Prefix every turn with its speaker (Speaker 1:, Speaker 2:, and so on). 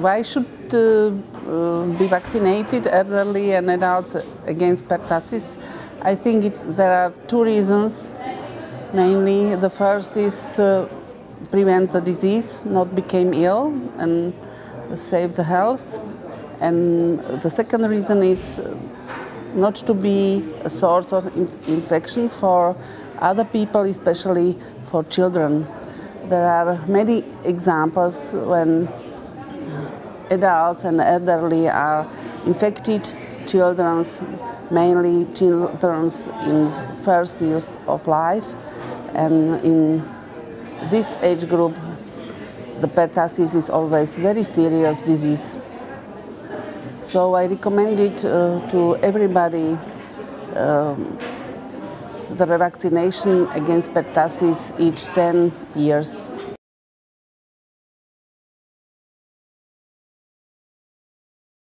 Speaker 1: why should uh, uh, be vaccinated elderly and adults against pertussis? I think it, there are two reasons. Mainly, the first is uh, prevent the disease, not become ill, and save the health. And the second reason is not to be a source of infection for other people, especially for children. There are many examples when adults and elderly are infected children, mainly children in first years of life. And in this age group, the pertussis is always very serious disease. So I recommend it uh, to everybody um, the revaccination against pertussis each 10 years.